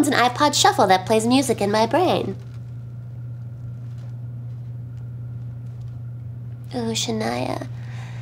owns an iPod Shuffle that plays music in my brain. Ooh, Shania.